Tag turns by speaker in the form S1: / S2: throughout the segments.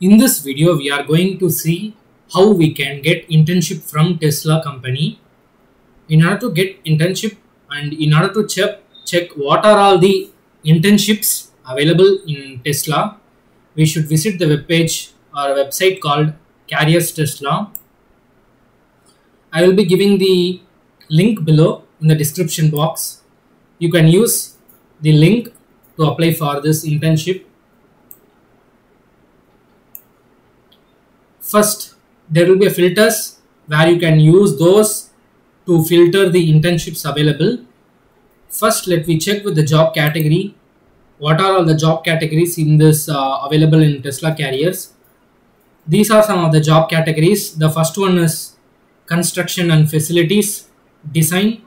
S1: In this video, we are going to see how we can get internship from Tesla company. In order to get internship and in order to check, check what are all the internships available in Tesla, we should visit the webpage or website called Careers Tesla. I will be giving the link below in the description box. You can use the link to apply for this internship. First, there will be filters where you can use those to filter the internships available. First, let me check with the job category. What are all the job categories in this uh, available in Tesla Careers? These are some of the job categories. The first one is construction and facilities, design,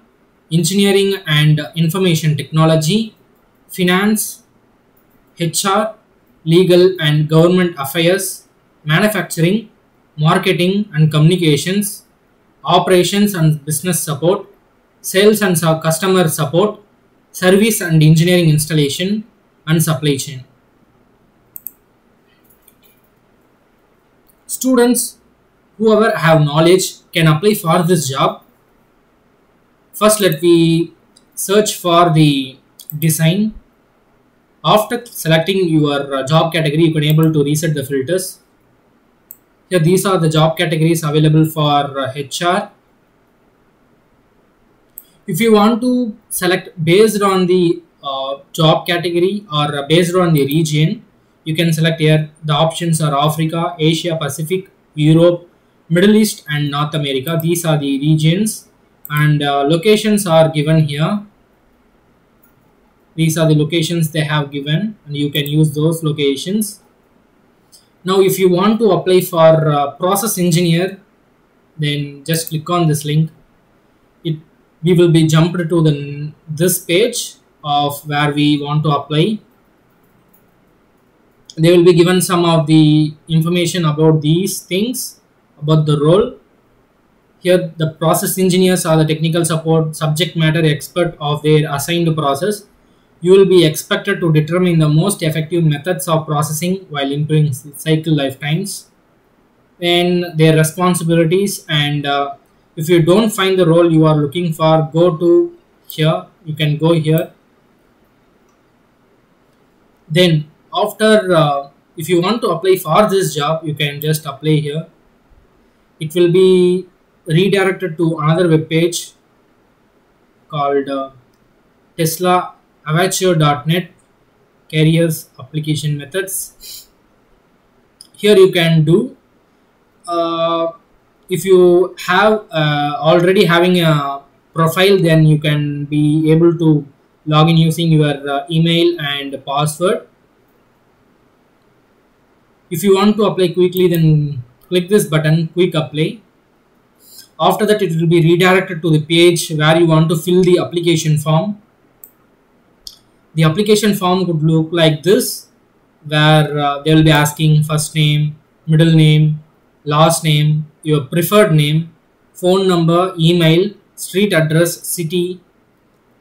S1: engineering and information technology, finance, HR, legal and government affairs, manufacturing, marketing and communications, operations and business support, sales and customer support, service and engineering installation, and supply chain. Students, whoever have knowledge can apply for this job. First, let me search for the design. After selecting your uh, job category, you can able to reset the filters. Here, these are the job categories available for HR. If you want to select based on the uh, job category or based on the region, you can select here. The options are Africa, Asia, Pacific, Europe, Middle East and North America. These are the regions and uh, locations are given here. These are the locations they have given and you can use those locations. Now if you want to apply for uh, process engineer, then just click on this link. It We will be jumped to the this page of where we want to apply. They will be given some of the information about these things about the role. Here the process engineers are the technical support subject matter expert of their assigned process. You will be expected to determine the most effective methods of processing while improving cycle lifetimes and their responsibilities. And uh, if you don't find the role you are looking for go to here. You can go here. Then after uh, if you want to apply for this job you can just apply here. It will be redirected to another web page called uh, tesla avature.net carriers application methods. Here you can do uh, if you have uh, already having a profile then you can be able to log in using your uh, email and password. If you want to apply quickly then click this button quick apply. After that it will be redirected to the page where you want to fill the application form the application form could look like this where uh, they will be asking first name middle name last name your preferred name phone number email street address city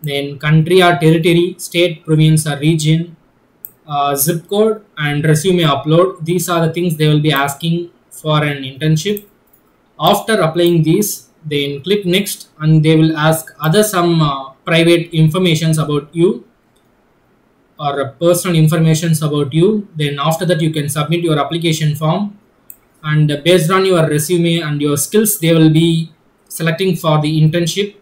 S1: then country or territory state province or region uh, zip code and resume upload. These are the things they will be asking for an internship. After applying these then click next and they will ask other some uh, private informations about you or personal informations about you then after that you can submit your application form. And based on your resume and your skills they will be selecting for the internship.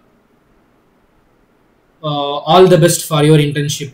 S1: Uh, all the best for your internship